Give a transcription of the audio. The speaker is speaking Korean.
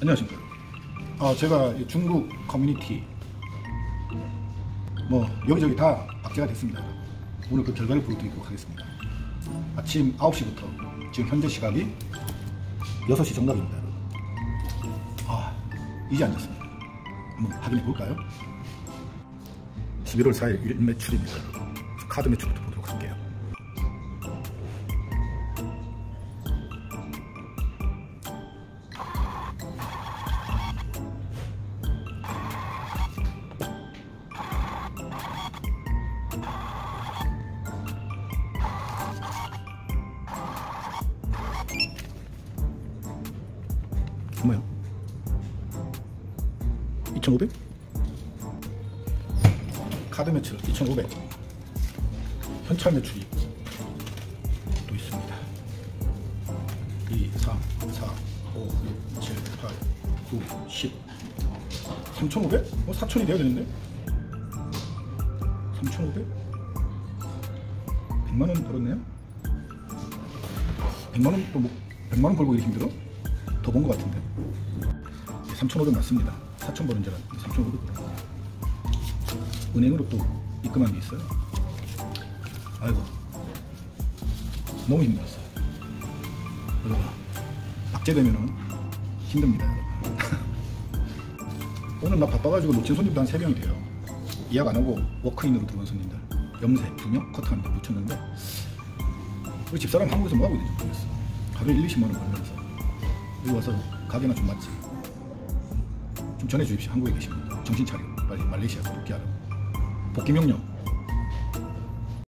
안녕하십니까. 아, 제가 이 중국 커뮤니티 뭐 여기저기 다 박제가 됐습니다. 오늘 그 결과를 보여드리도록 하겠습니다. 아침 9시부터 지금 현재 시각이 6시 정답입니다. 여러분. 아, 이제 앉았습니다. 한번 확인해 볼까요? 11월 4일 일 매출입니다. 카드 매출부터 보도록 할게요. 얼마요? 2,500? 카드 매출 2,500 현찰 매출이 또 있습니다 2, 3, 4, 5, 6, 7, 8, 9, 10 3,500? 어, 4,000이 돼야 되는데? 3,500? 100만원 벌었네요? 100만원 또 뭐, 100만원 벌고 이렇게 힘들어? 더번것 같은데. 3,500 맞습니다. 4,000 버는 줄 알았는데 3,500 벌어 은행으로 또 입금한 게 있어요. 아이고. 너무 힘들었어요. 여러분 박제되면은 힘듭니다 오늘 나 바빠가지고 놓친 손님도 한 3명이 돼요. 예약 안 하고 워크인으로 들어온 손님들. 염색 2명 커트하는데 놓쳤는데 우리 집사람 한국에서 뭐하고 있는지 모르겠어. 하루에 1, 20만 원 벌면서 여기 와서 가게나 좀 맞지. 좀 전해 주십시오. 한국에 계신 분들. 정신 차리고 빨리 말레이시아에서 복귀하라고. 복귀 명령